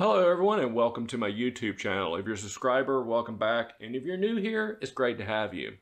Hello everyone and welcome to my YouTube channel. If you're a subscriber, welcome back. And if you're new here, it's great to have you.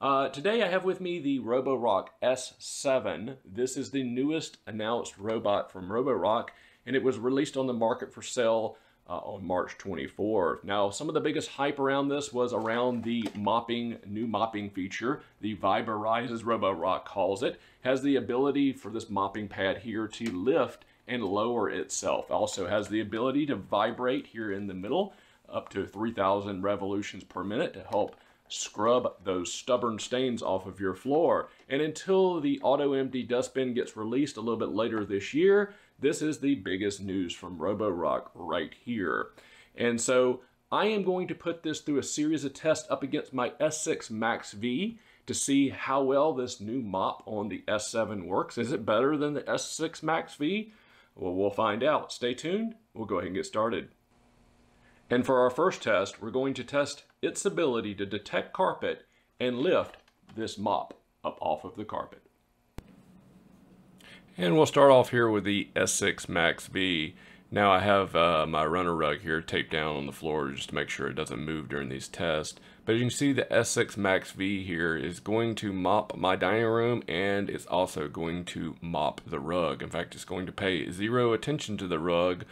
Uh, today I have with me the Roborock S7. This is the newest announced robot from Roborock and it was released on the market for sale uh, on March 24th. Now some of the biggest hype around this was around the mopping, new mopping feature. The VibraRise as Roborock calls it. Has the ability for this mopping pad here to lift and lower itself. Also has the ability to vibrate here in the middle up to 3,000 revolutions per minute to help scrub those stubborn stains off of your floor. And until the auto empty dustbin gets released a little bit later this year, this is the biggest news from Roborock right here. And so I am going to put this through a series of tests up against my S6 Max V to see how well this new mop on the S7 works. Is it better than the S6 Max V? Well, we'll find out. Stay tuned. We'll go ahead and get started. And for our first test, we're going to test its ability to detect carpet and lift this mop up off of the carpet. And we'll start off here with the S6 Max V. Now I have uh, my runner rug here taped down on the floor just to make sure it doesn't move during these tests. But as you can see the S6 Max V here is going to mop my dining room and it's also going to mop the rug. In fact, it's going to pay zero attention to the rug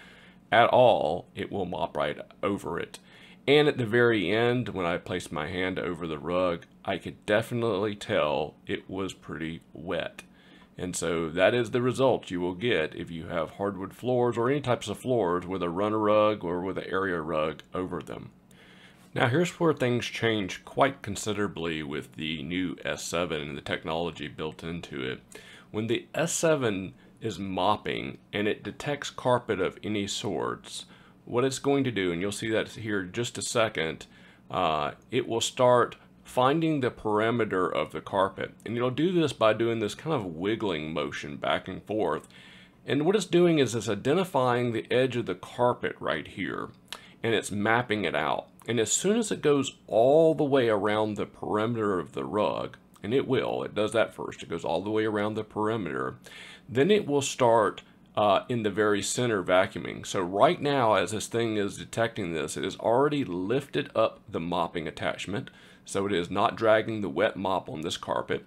at all. It will mop right over it. And at the very end, when I placed my hand over the rug, I could definitely tell it was pretty wet. And so that is the result you will get if you have hardwood floors or any types of floors with a runner rug or with an area rug over them. Now here's where things change quite considerably with the new S7 and the technology built into it. When the S7 is mopping and it detects carpet of any sorts, what it's going to do, and you'll see that here just a second, uh, it will start finding the perimeter of the carpet. And you'll do this by doing this kind of wiggling motion back and forth. And what it's doing is it's identifying the edge of the carpet right here and it's mapping it out. And as soon as it goes all the way around the perimeter of the rug, and it will, it does that first, it goes all the way around the perimeter, then it will start uh, in the very center vacuuming. So right now, as this thing is detecting this, it has already lifted up the mopping attachment so it is not dragging the wet mop on this carpet.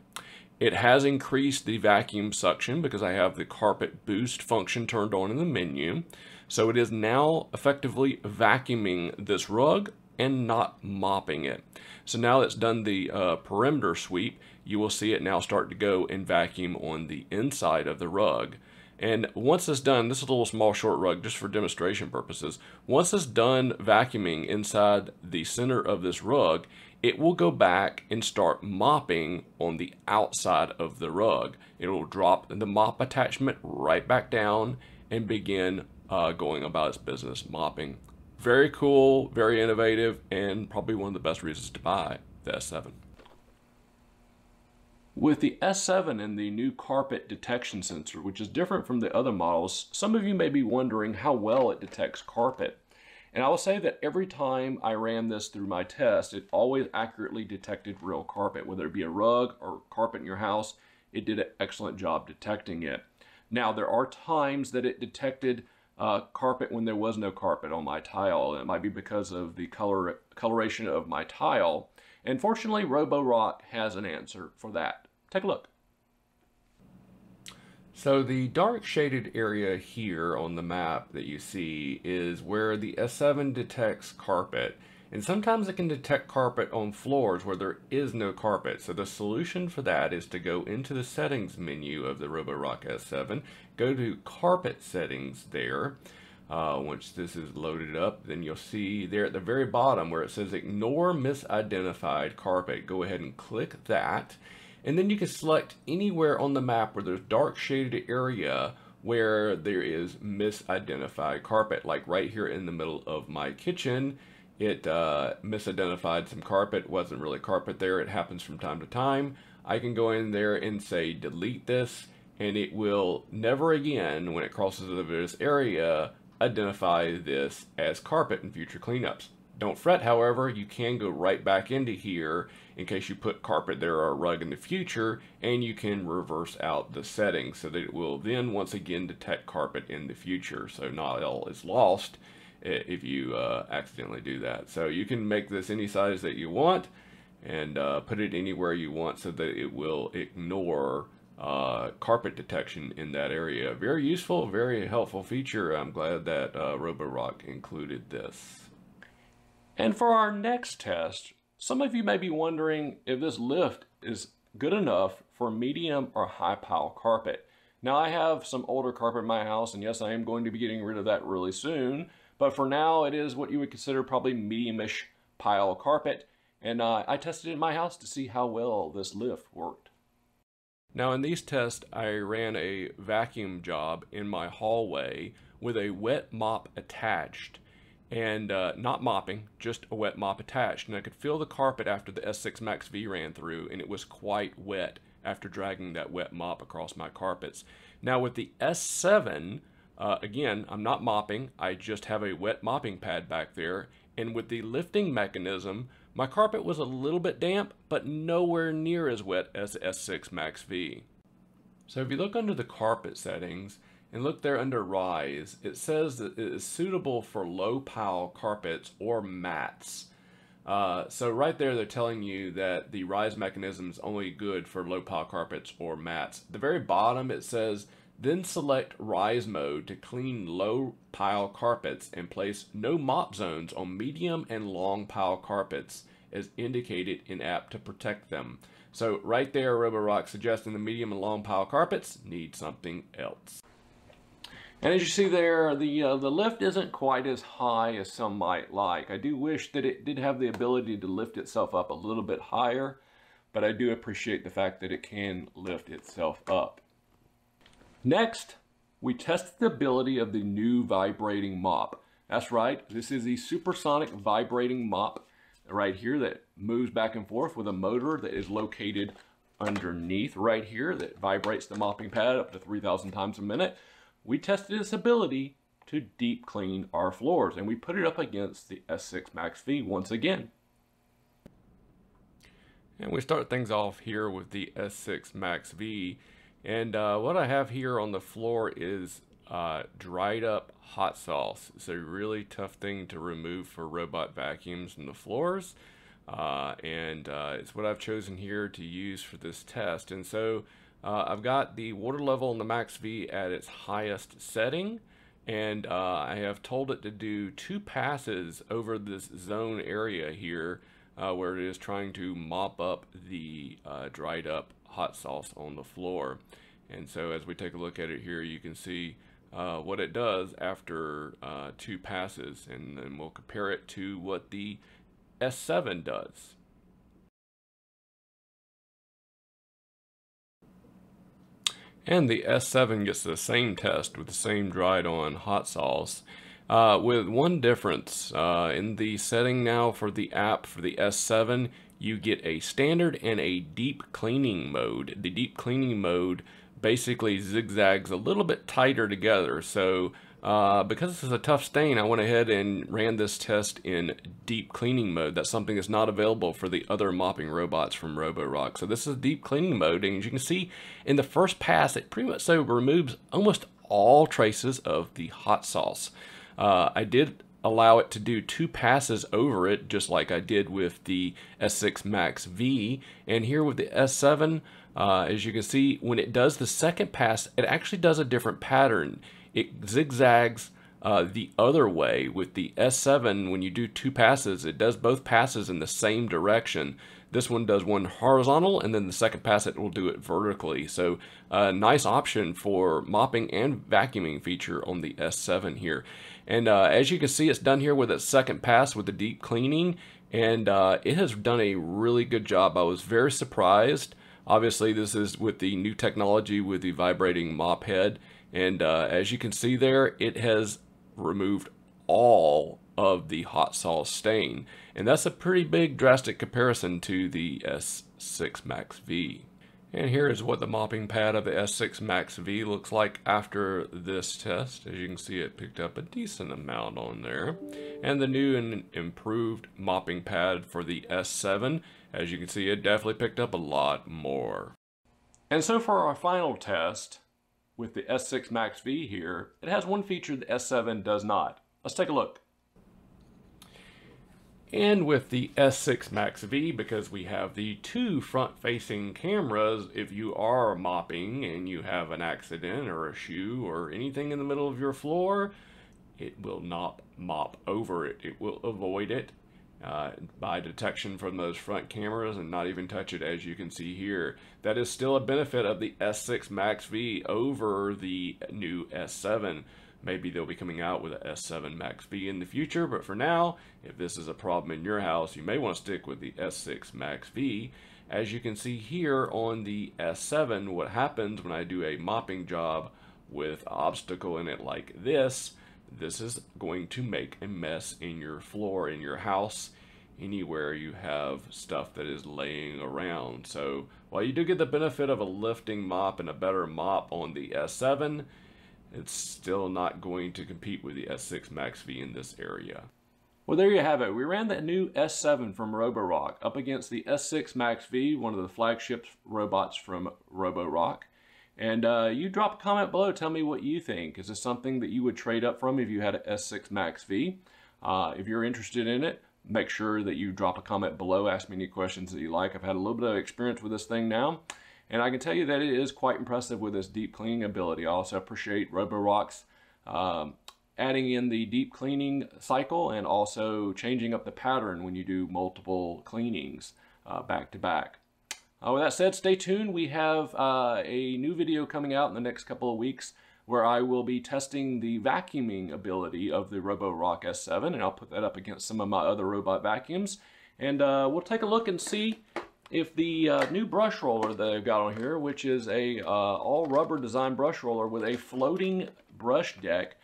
It has increased the vacuum suction because I have the carpet boost function turned on in the menu. So it is now effectively vacuuming this rug and not mopping it. So now it's done the uh, perimeter sweep, you will see it now start to go and vacuum on the inside of the rug. And once it's done, this is a little small short rug just for demonstration purposes. Once it's done vacuuming inside the center of this rug, it will go back and start mopping on the outside of the rug. It will drop the mop attachment right back down and begin uh, going about its business mopping. Very cool, very innovative, and probably one of the best reasons to buy the S7. With the S7 and the new carpet detection sensor, which is different from the other models, some of you may be wondering how well it detects carpet. And I will say that every time I ran this through my test, it always accurately detected real carpet, whether it be a rug or carpet in your house, it did an excellent job detecting it. Now, there are times that it detected uh, carpet when there was no carpet on my tile. It might be because of the color coloration of my tile. And fortunately, Roborock has an answer for that. Take a look. So the dark shaded area here on the map that you see is where the S7 detects carpet. And sometimes it can detect carpet on floors where there is no carpet. So the solution for that is to go into the settings menu of the Roborock S7, go to carpet settings there. Uh, once this is loaded up, then you'll see there at the very bottom where it says ignore misidentified carpet. Go ahead and click that and then you can select anywhere on the map where there's dark shaded area where there is misidentified carpet. Like right here in the middle of my kitchen, it uh, misidentified some carpet, wasn't really carpet there. It happens from time to time. I can go in there and say delete this and it will never again, when it crosses this area, identify this as carpet in future cleanups. Don't fret, however, you can go right back into here in case you put carpet there or a rug in the future, and you can reverse out the settings so that it will then once again detect carpet in the future. So not all is lost, if you uh, accidentally do that. So you can make this any size that you want and uh, put it anywhere you want so that it will ignore uh, carpet detection in that area. Very useful, very helpful feature. I'm glad that uh, Roborock included this. And for our next test, some of you may be wondering if this lift is good enough for medium or high pile carpet. Now I have some older carpet in my house and yes I am going to be getting rid of that really soon but for now it is what you would consider probably mediumish pile carpet and uh, I tested it in my house to see how well this lift worked. Now in these tests, I ran a vacuum job in my hallway with a wet mop attached and uh, not mopping, just a wet mop attached. And I could feel the carpet after the S6 Max V ran through and it was quite wet after dragging that wet mop across my carpets. Now with the S7, uh, again, I'm not mopping, I just have a wet mopping pad back there. And with the lifting mechanism, my carpet was a little bit damp, but nowhere near as wet as the S6 Max V. So if you look under the carpet settings and look there under Rise, it says that it is suitable for low pile carpets or mats. Uh, so right there, they're telling you that the rise mechanism is only good for low pile carpets or mats. At the very bottom, it says then select Rise Mode to clean low pile carpets and place no mop zones on medium and long pile carpets as indicated in app to protect them. So right there, Roborock suggesting the medium and long pile carpets need something else. And as you see there, the, uh, the lift isn't quite as high as some might like. I do wish that it did have the ability to lift itself up a little bit higher, but I do appreciate the fact that it can lift itself up. Next, we tested the ability of the new vibrating mop. That's right, this is the supersonic vibrating mop right here that moves back and forth with a motor that is located underneath right here that vibrates the mopping pad up to 3,000 times a minute. We tested its ability to deep clean our floors and we put it up against the S6 Max V once again. And we start things off here with the S6 Max V and uh, what I have here on the floor is uh, dried up hot sauce. It's a really tough thing to remove for robot vacuums from the floors. Uh, and uh, it's what I've chosen here to use for this test. And so uh, I've got the water level in the Max V at its highest setting. And uh, I have told it to do two passes over this zone area here where it is trying to mop up the dried up hot sauce on the floor. And so as we take a look at it here, you can see uh, what it does after uh, two passes, and then we'll compare it to what the S7 does. And the S7 gets the same test with the same dried on hot sauce. Uh, with one difference, uh, in the setting now for the app for the S7, you get a standard and a deep cleaning mode. The deep cleaning mode basically zigzags a little bit tighter together. So uh, because this is a tough stain, I went ahead and ran this test in deep cleaning mode. That's something that's not available for the other mopping robots from Roborock. So this is deep cleaning mode, and as you can see in the first pass, it pretty much so removes almost all traces of the hot sauce. Uh, I did allow it to do two passes over it, just like I did with the S6 Max V. And here with the S7, uh, as you can see, when it does the second pass, it actually does a different pattern. It zigzags uh, the other way. With the S7, when you do two passes, it does both passes in the same direction. This one does one horizontal, and then the second pass it will do it vertically. So a uh, nice option for mopping and vacuuming feature on the S7 here. And uh, as you can see, it's done here with a second pass with the deep cleaning, and uh, it has done a really good job. I was very surprised. Obviously, this is with the new technology with the vibrating mop head, and uh, as you can see there, it has removed all of the hot sauce stain. And that's a pretty big drastic comparison to the S6 Max V. And here is what the mopping pad of the S6 Max V looks like after this test. As you can see, it picked up a decent amount on there. And the new and improved mopping pad for the S7, as you can see, it definitely picked up a lot more. And so for our final test, with the S6 Max V here, it has one feature the S7 does not. Let's take a look. And with the S6 Max V, because we have the two front-facing cameras, if you are mopping and you have an accident or a shoe or anything in the middle of your floor, it will not mop over it. It will avoid it uh, by detection from those front cameras and not even touch it as you can see here. That is still a benefit of the S6 Max V over the new S7. Maybe they'll be coming out with a S7 Max V in the future, but for now, if this is a problem in your house, you may want to stick with the S6 Max V. As you can see here on the S7, what happens when I do a mopping job with obstacle in it like this, this is going to make a mess in your floor, in your house, anywhere you have stuff that is laying around. So while you do get the benefit of a lifting mop and a better mop on the S7, it's still not going to compete with the S6 Max V in this area. Well, there you have it. We ran that new S7 from Roborock up against the S6 Max V, one of the flagship robots from Roborock. And uh, you drop a comment below. Tell me what you think. Is this something that you would trade up from if you had an S6 Max V? Uh, if you're interested in it, make sure that you drop a comment below. Ask me any questions that you like. I've had a little bit of experience with this thing now. And I can tell you that it is quite impressive with its deep cleaning ability. I also appreciate Roborock's um, adding in the deep cleaning cycle and also changing up the pattern when you do multiple cleanings uh, back to back. Uh, with that said, stay tuned. We have uh, a new video coming out in the next couple of weeks where I will be testing the vacuuming ability of the Roborock S7, and I'll put that up against some of my other robot vacuums. And uh, we'll take a look and see if the uh, new brush roller that I've got on here, which is a uh, all rubber design brush roller with a floating brush deck,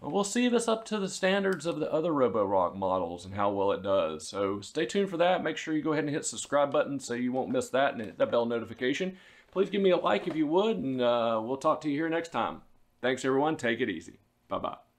we'll see if it's up to the standards of the other Roborock models and how well it does. So stay tuned for that. Make sure you go ahead and hit subscribe button so you won't miss that and hit that bell notification. Please give me a like if you would, and uh, we'll talk to you here next time. Thanks, everyone. Take it easy. Bye-bye.